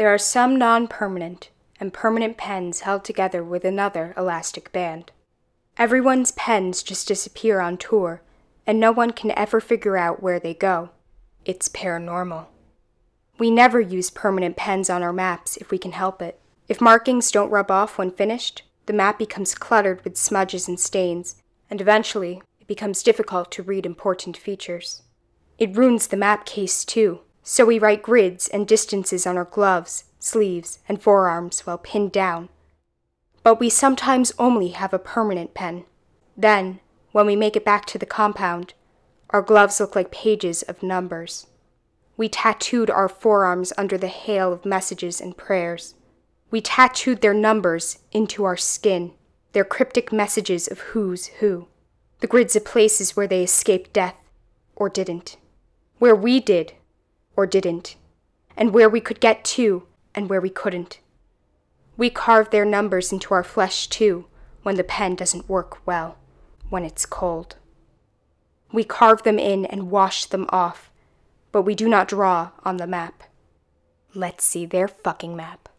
There are some non permanent and permanent pens held together with another elastic band. Everyone's pens just disappear on tour, and no one can ever figure out where they go. It's paranormal. We never use permanent pens on our maps if we can help it. If markings don't rub off when finished, the map becomes cluttered with smudges and stains, and eventually it becomes difficult to read important features. It ruins the map case too, so we write grids and distances on our gloves, sleeves, and forearms while pinned down. But we sometimes only have a permanent pen. Then, when we make it back to the compound, our gloves look like pages of numbers. We tattooed our forearms under the hail of messages and prayers. We tattooed their numbers into our skin, their cryptic messages of who's who, the grids of places where they escaped death or didn't, where we did or didn't, and where we could get to and where we couldn't. We carve their numbers into our flesh too when the pen doesn't work well, when it's cold. We carve them in and wash them off, but we do not draw on the map. Let's see their fucking map.